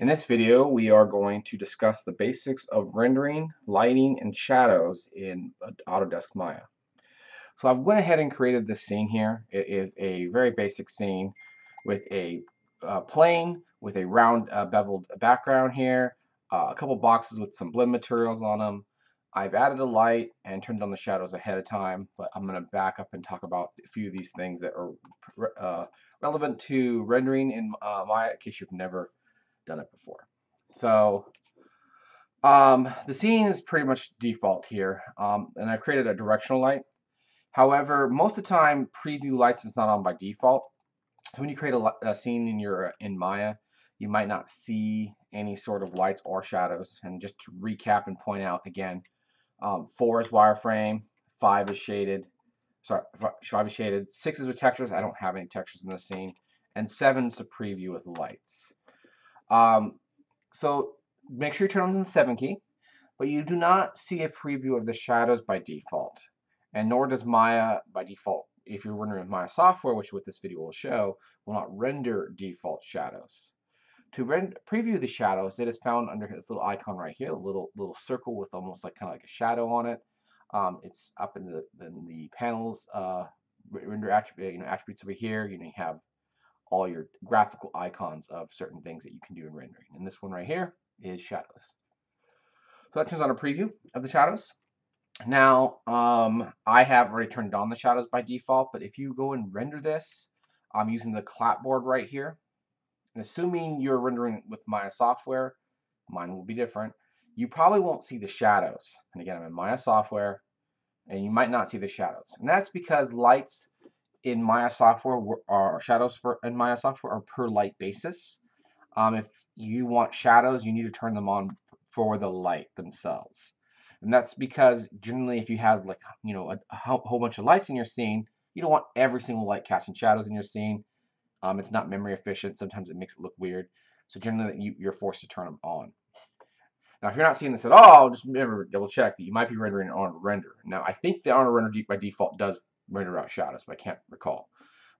In this video, we are going to discuss the basics of rendering, lighting, and shadows in Autodesk Maya. So I've went ahead and created this scene here. It is a very basic scene with a uh, plane with a round uh, beveled background here, uh, a couple boxes with some blend materials on them. I've added a light and turned on the shadows ahead of time, but I'm going to back up and talk about a few of these things that are uh, relevant to rendering in uh, Maya in case you've never done it before. So um, the scene is pretty much default here, um, and I've created a directional light. However, most of the time, preview lights is not on by default. So when you create a, a scene in your in Maya, you might not see any sort of lights or shadows. And just to recap and point out again, um, four is wireframe, five is shaded, sorry, five is shaded, six is with textures. I don't have any textures in this scene, and seven is to preview with lights. Um, so make sure you turn on the 7 key, but you do not see a preview of the shadows by default. And nor does Maya by default, if you're rendering Maya software, which what this video will show, will not render default shadows. To preview the shadows, it is found under this little icon right here, a little little circle with almost like kind of like a shadow on it. Um, it's up in the in the panels uh, render attribute, you know, attributes over here. You, know, you have all your graphical icons of certain things that you can do in rendering. And this one right here is shadows. So that turns on a preview of the shadows. Now, um, I have already turned on the shadows by default, but if you go and render this, I'm using the clapboard right here. And assuming you're rendering with Maya software, mine will be different, you probably won't see the shadows. And again, I'm in Maya software, and you might not see the shadows. And that's because lights in Maya software are shadows for in Maya software are per light basis. Um, if you want shadows, you need to turn them on for the light themselves. And that's because generally if you have like, you know, a, a whole bunch of lights in your scene, you don't want every single light casting shadows in your scene. Um, it's not memory efficient. Sometimes it makes it look weird. So generally you, you're forced to turn them on. Now, if you're not seeing this at all, just remember, double check that you might be rendering Arnold render. Now, I think the Arnold render by default does render out shadows, but I can't recall.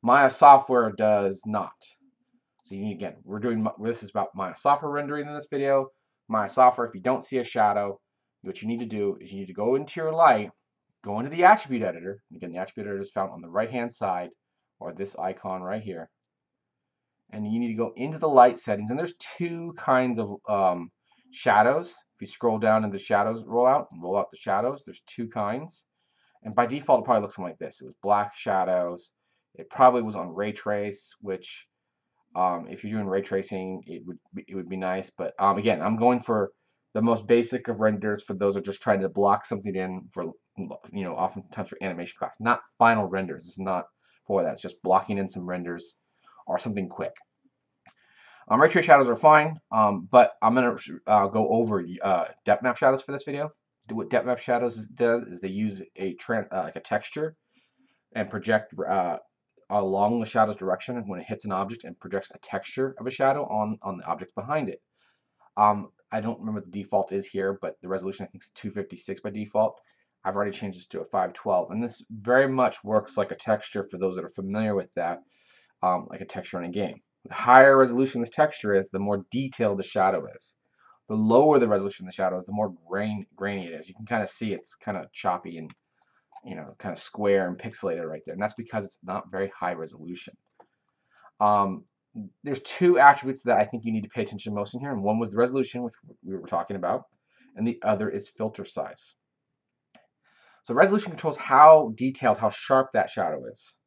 Maya software does not. So you, need, again, we're doing this is about Maya software rendering in this video. Maya software, if you don't see a shadow, what you need to do is you need to go into your light, go into the attribute editor. Again, the attribute editor is found on the right hand side, or this icon right here. And you need to go into the light settings, and there's two kinds of um, shadows. If you scroll down in the shadows rollout, roll out the shadows, there's two kinds. And by default, it probably looks something like this. It was black shadows. It probably was on ray trace, which um, if you're doing ray tracing, it would be, it would be nice. But um, again, I'm going for the most basic of renders for those who are just trying to block something in for you know oftentimes for animation class, not final renders. It's not for that. It's just blocking in some renders or something quick. Um, ray trace shadows are fine, um, but I'm gonna uh, go over uh, depth map shadows for this video what depth map shadows does is they use a uh, like a texture and project uh, along the shadow's direction when it hits an object and projects a texture of a shadow on on the object behind it. Um, I don't remember the default is here, but the resolution I think is 256 by default. I've already changed this to a 512, and this very much works like a texture for those that are familiar with that, um, like a texture in a game. The higher resolution this texture is, the more detailed the shadow is the lower the resolution of the shadow, the more grain, grainy it is. You can kind of see it's kind of choppy and, you know, kind of square and pixelated right there. And that's because it's not very high resolution. Um, there's two attributes that I think you need to pay attention most in here. And one was the resolution, which we were talking about. And the other is filter size. So resolution controls how detailed, how sharp that shadow is.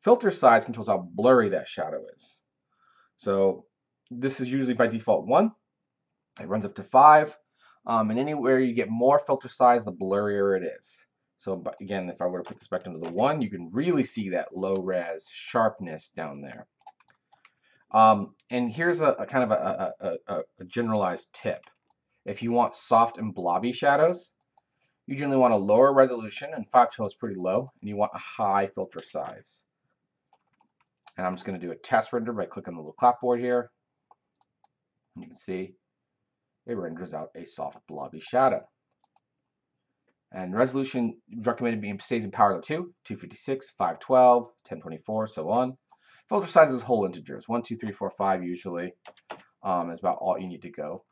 Filter size controls how blurry that shadow is. So this is usually by default 1. It runs up to 5. Um, and anywhere you get more filter size, the blurrier it is. So again, if I were to put this back into the 1, you can really see that low res sharpness down there. Um, and here's a, a kind of a, a, a, generalized tip. If you want soft and blobby shadows, you generally want a lower resolution, and five 512 is pretty low, and you want a high filter size. And I'm just going to do a test render by clicking the little clapboard here. You can see it renders out a soft blobby shadow. And resolution recommended being stays in power 2, 256, 512, 1024, so on. Filter sizes whole integers, 1, 2, 3, 4, 5 usually. um, is about all you need to go.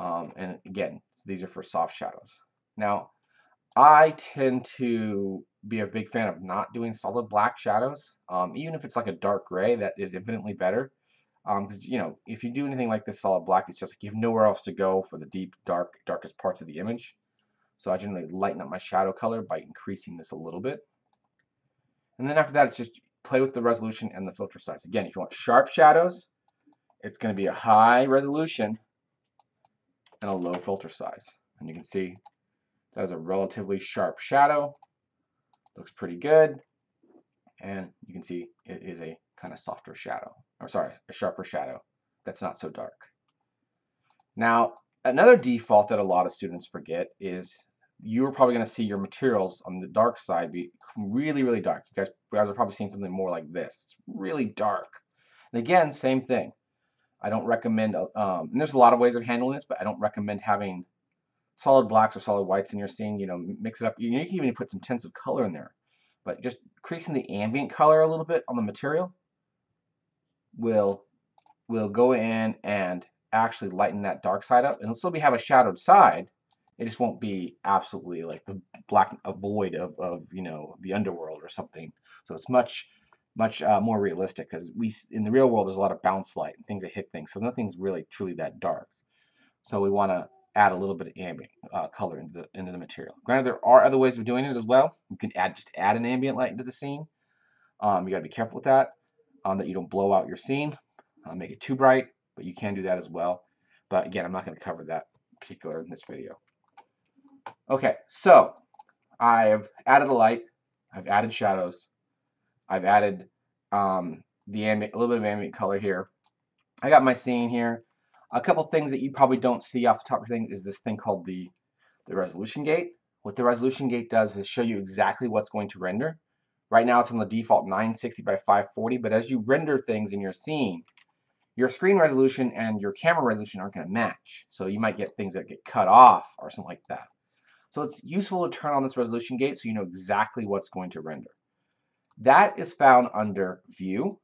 Um, and again, these are for soft shadows. Now, I tend to be a big fan of not doing solid black shadows, um, even if it's like a dark gray, that is infinitely better. Because, um, you know, if you do anything like this solid black, it's just like you have nowhere else to go for the deep, dark, darkest parts of the image. So I generally lighten up my shadow color by increasing this a little bit. And then after that, it's just play with the resolution and the filter size. Again, if you want sharp shadows, it's going to be a high resolution and a low filter size. And you can see that is a relatively sharp shadow. Looks pretty good. And you can see it is a kind of softer shadow. Or sorry, a sharper shadow that's not so dark. Now, another default that a lot of students forget is you're probably going to see your materials on the dark side be really, really dark. You guys, you guys are probably seeing something more like this. It's really dark. And again, same thing. I don't recommend, uh, um, and there's a lot of ways of handling this, but I don't recommend having solid blacks or solid whites in your scene. You know, mix it up. You, you can even put some tints of color in there. But just increasing the ambient color a little bit on the material will will go in and actually lighten that dark side up. And still be have a shadowed side, it just won't be absolutely like the black a void of, of you know the underworld or something. So it's much much uh, more realistic because we in the real world there's a lot of bounce light and things that hit things, so nothing's really truly that dark. So we want to add a little bit of ambient uh, color into the into the material. Granted, there are other ways of doing it as well. You can add just add an ambient light into the scene. Um, you got to be careful with that, um, that you don't blow out your scene, uh, make it too bright, but you can do that as well. But again, I'm not going to cover that particular in this video. Okay, so I've added a light, I've added shadows, I've added um, the ambient, a little bit of ambient color here. I got my scene here. A couple things that you probably don't see off the top of things is this thing called the, the resolution gate. What the resolution gate does is show you exactly what's going to render. Right now it's on the default 960 by 540, but as you render things in your scene, your screen resolution and your camera resolution aren't going to match. So you might get things that get cut off or something like that. So it's useful to turn on this resolution gate so you know exactly what's going to render. That is found under View,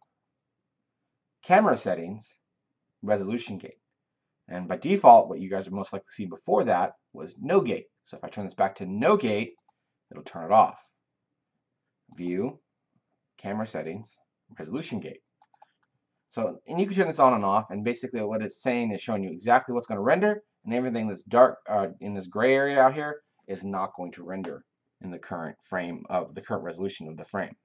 Camera Settings, Resolution Gate. And by default, what you guys are most likely to see before that was No Gate. So if I turn this back to No Gate, it'll turn it off. View, Camera Settings, Resolution Gate. So, and you can turn this on and off, and basically what it's saying is showing you exactly what's going to render, and everything that's dark uh, in this gray area out here is not going to render in the current frame of the current resolution of the frame.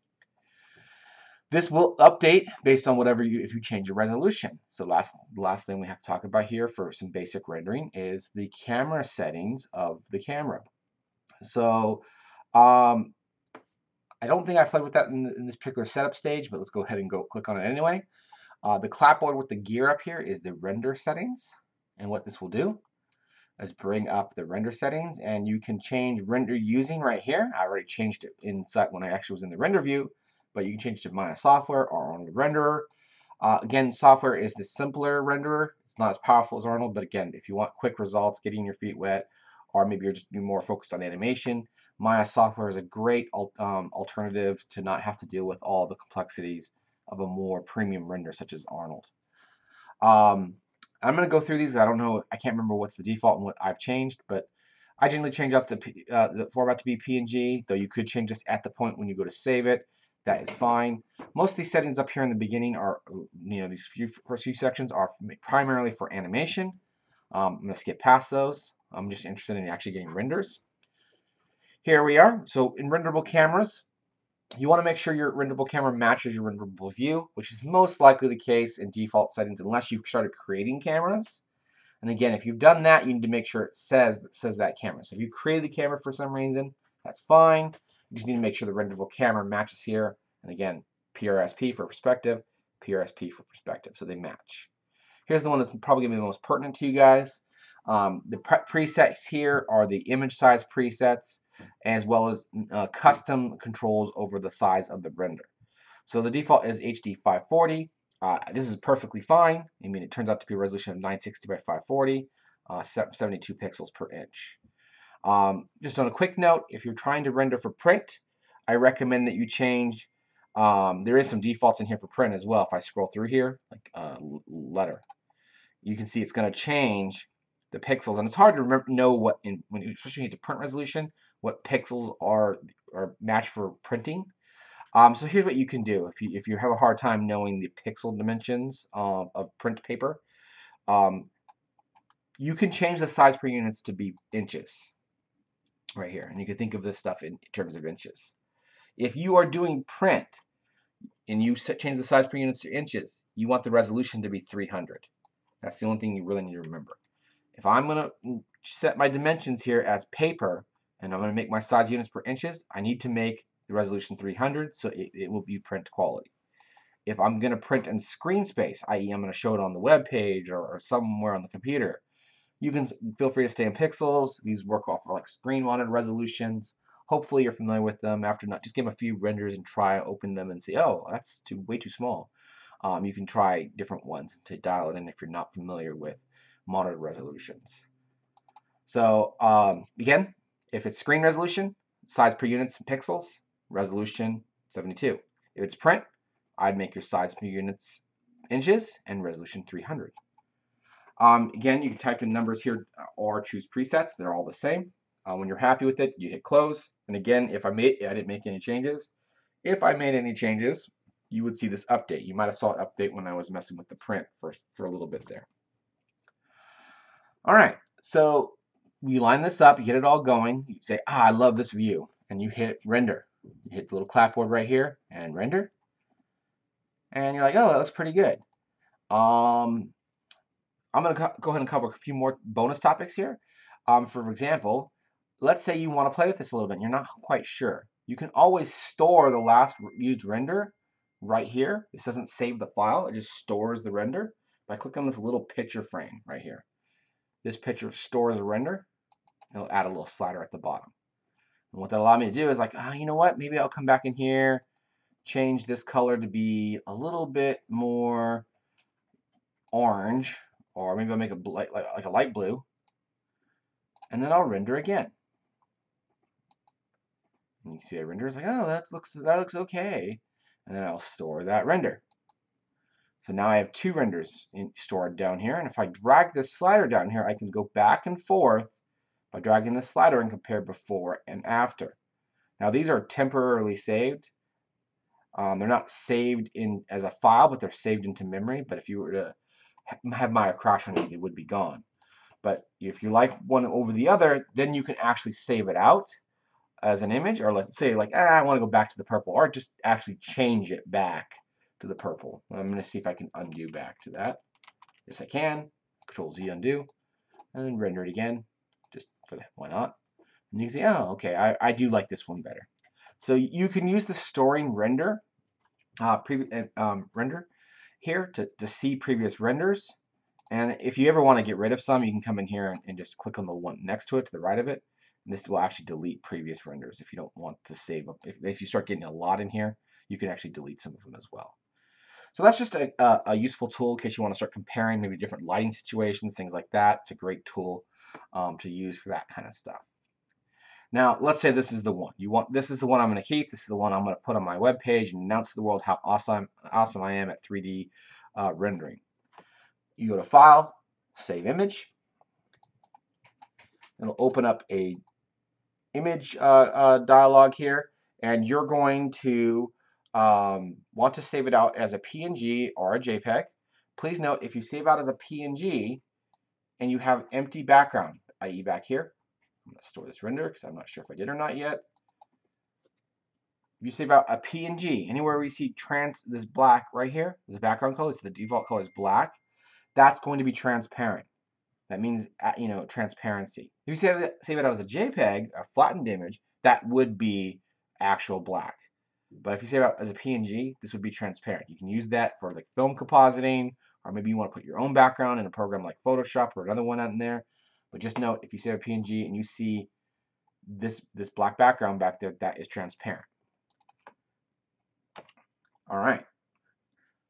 This will update based on whatever you, if you change your resolution. So last, last thing we have to talk about here for some basic rendering is the camera settings of the camera. So um, I don't think I played with that in, in, this particular setup stage, but let's go ahead and go click on it anyway. Uh, the clapboard with the gear up here is the render settings. And what this will do is bring up the render settings and you can change render using right here. I already changed it inside when I actually was in the render view, but you can change it to Maya software or Arnold renderer. Uh, again, software is the simpler renderer. It's not as powerful as Arnold, but again, if you want quick results, getting your feet wet, or maybe you're just more focused on animation, Maya software is a great um, alternative to not have to deal with all the complexities of a more premium render such as Arnold. Um, I'm going to go through these. I don't know. I can't remember what's the default and what I've changed, but I generally change up the, uh, the format to be PNG, though you could change this at the point when you go to save it. That is fine. Most of these settings up here in the beginning are, you know, these few first few sections are primarily for animation. Um, I'm going to skip past those. I'm just interested in actually getting renders. Here we are. So in renderable cameras, you want to make sure your renderable camera matches your renderable view, which is most likely the case in default settings unless you've started creating cameras. And again, if you've done that, you need to make sure it says says that camera. So if you created the camera for some reason, that's fine. You just need to make sure the renderable camera matches here. And again, PRSP for perspective, PRSP for perspective, so they match. Here's the one that's probably going to be the most pertinent to you guys. Um, the pre presets here are the image size presets as well as uh, custom controls over the size of the render. So the default is HD 540. Uh, this is perfectly fine. I mean, it turns out to be a resolution of 960 by 540, uh, 72 pixels per inch. Um, just on a quick note, if you're trying to render for print, I recommend that you change. Um, there is some defaults in here for print as well. If I scroll through here, like uh, letter, you can see it's going to change the pixels, and it's hard to remember know what in when you, especially get to print resolution what pixels are are matched for printing. Um, so here's what you can do if you if you have a hard time knowing the pixel dimensions of, of print paper. Um, you can change the size per units to be inches right here, and you can think of this stuff in terms of inches. If you are doing print and you set, change the size per units to inches, you want the resolution to be 300. That's the only thing you really need to remember. If I'm going to set my dimensions here as paper, and I'm going to make my size units per inches, I need to make the resolution 300, so it, it will be print quality. If I'm going to print in screen space, i.e. I'm going to show it on the web page or, or somewhere on the computer, you can feel free to stay in pixels. These work off of like screen wanted resolutions. Hopefully you're familiar with them. After not, just give them a few renders and try open them and see, oh, that's too way too small. Um, you can try different ones to dial it in if you're not familiar with monitored resolutions. So um, again, if it's screen resolution, size per units in pixels, resolution 72. If it's print, I'd make your size per units inches and resolution 300. Um, again, you can type in numbers here or choose presets. They're all the same. Uh, when you're happy with it, you hit close. And again, if I made, I didn't make any changes. If I made any changes, you would see this update. You might have saw it update when I was messing with the print for, for a little bit there. All right, so you line this up, you get it all going. You say, ah, I love this view. And you hit render. You hit the little clapboard right here and render. And you're like, oh, that looks pretty good. Um, I'm going to go ahead and cover a few more bonus topics here. Um, for example, let's say you want to play with this a little bit and you're not quite sure. You can always store the last used render right here. This doesn't save the file, it just stores the render by clicking on this little picture frame right here. This picture stores a render. It'll add a little slider at the bottom. And what that allow me to do is like, oh, you know what? Maybe I'll come back in here, change this color to be a little bit more orange or maybe I'll make a light, like, like a light blue, and then I'll render again. And you see I render, it's like, oh, that looks, that looks okay. And then I'll store that render. So now I have two renders in, stored down here, and if I drag this slider down here, I can go back and forth by dragging the slider and compare before and after. Now these are temporarily saved. Um, they're not saved in as a file, but they're saved into memory. But if you were to have Maya crash on it, it would be gone. But if you like one over the other, then you can actually save it out as an image, or let's say like, ah, I want to go back to the purple, or just actually change it back to the purple. I'm going to see if I can undo back to that. Yes, I can. Control Z undo, and then render it again, just for the, why not? And you can see, oh, okay, I, I do like this one better. So you can use the storing render, uh, um, render here to, to see previous renders. And if you ever want to get rid of some, you can come in here and, and just click on the one next to it to the right of it. And this will actually delete previous renders if you don't want to save them. If, if you start getting a lot in here, you can actually delete some of them as well. So that's just a, a, a, useful tool in case you want to start comparing maybe different lighting situations, things like that. It's a great tool um, to use for that kind of stuff. Now, let's say this is the one. You want this is the one I'm going to keep. This is the one I'm going to put on my web page and announce to the world how awesome awesome I am at 3D uh, rendering. You go to File, Save Image. It'll open up a image uh, uh, dialog here, and you're going to um, want to save it out as a PNG or a JPEG. Please note, if you save out as a PNG and you have empty background, i.e. back here, I'm going to store this render because I'm not sure if I did or not yet. If you save out a PNG, anywhere we see trans this black right here, the background color, so the default color is black, that's going to be transparent. That means, uh, you know, transparency. If you save it, save it out as a JPEG, a flattened image, that would be actual black. But if you save it as a PNG, this would be transparent. You can use that for like film compositing, or maybe you want to put your own background in a program like Photoshop or another one out there. But just note, if you save a PNG and you see this, this black background back there, that is transparent. All right.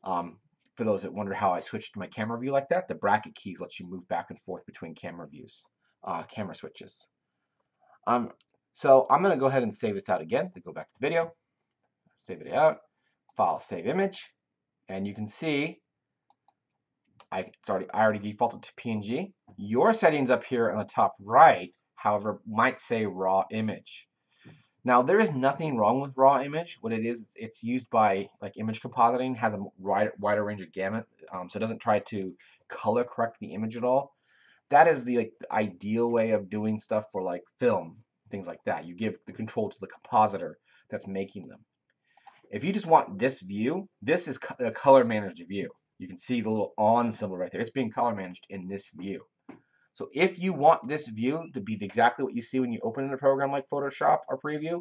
Um, for those that wonder how I switched my camera view like that, the bracket keys lets you move back and forth between camera views, uh, camera switches. Um, so I'm going to go ahead and save this out again. To go back to the video, save it out, file, save image, and you can see I, it's already, I already defaulted to PNG. Your settings up here on the top right, however, might say raw image. Now there is nothing wrong with raw image. What it is, it's, used by like image compositing, has a wide, wider range of gamut, um, so it doesn't try to color correct the image at all. That is the like the ideal way of doing stuff for like film, things like that. You give the control to the compositor that's making them. If you just want this view, this is a color managed view. You can see the little on symbol right there. It's being color managed in this view. So if you want this view to be exactly what you see when you open in a program like Photoshop or Preview,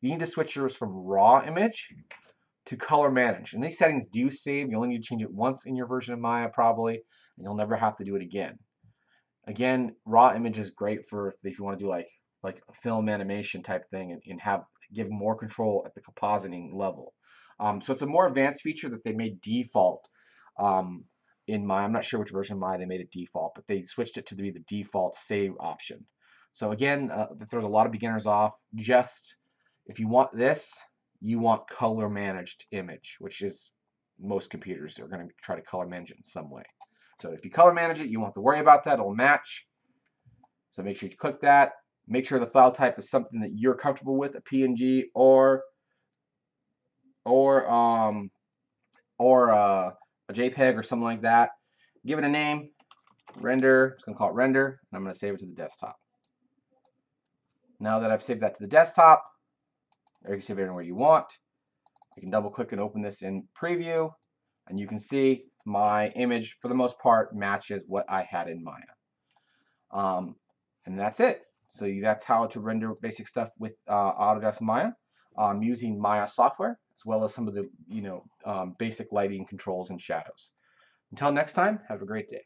you need to switch yours from raw image to color manage. And these settings do save. You only need to change it once in your version of Maya probably, and you'll never have to do it again. Again, raw image is great for if you want to do like like film animation type thing and, and have give more control at the compositing level. Um, so it's a more advanced feature that they made default um, in my, I'm not sure which version of Maya they made it default, but they switched it to be the default save option. So again, uh, that throws a lot of beginners off. Just if you want this, you want color managed image, which is most computers are going to try to color manage it in some way. So if you color manage it, you won't have to worry about that. It'll match. So make sure you click that. Make sure the file type is something that you're comfortable with, a PNG or or um or uh, a JPEG or something like that. Give it a name, render, I'm just gonna call it render, and I'm gonna save it to the desktop. Now that I've saved that to the desktop, or you can save it anywhere you want, you can double click and open this in preview, and you can see my image, for the most part, matches what I had in Maya. Um, and that's it. So that's how to render basic stuff with uh, Autodesk Maya um, using Maya software as well as some of the you know um, basic lighting controls and shadows. Until next time, have a great day.